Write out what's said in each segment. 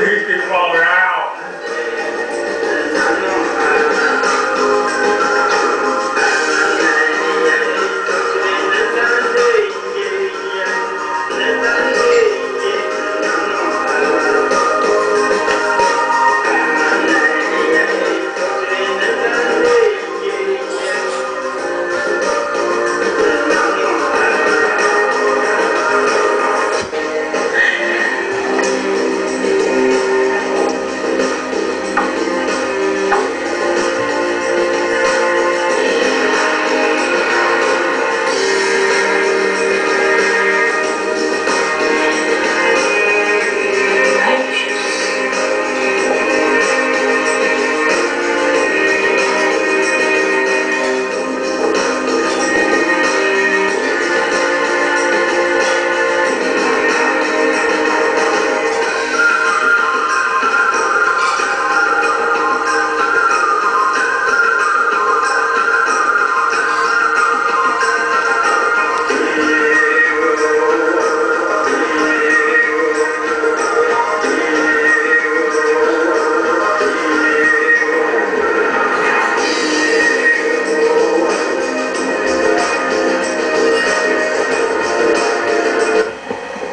He's the Father.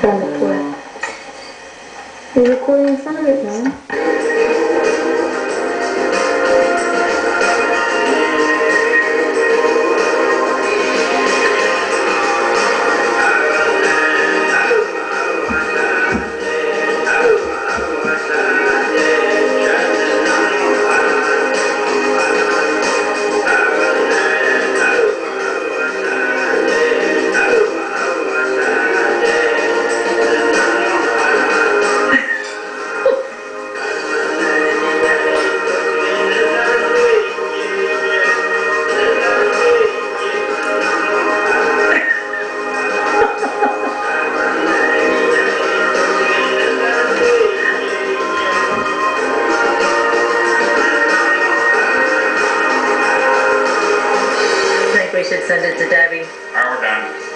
그런 느낌이에요. 여기 코인 썰이고요. Send it to Debbie. All right, we're done.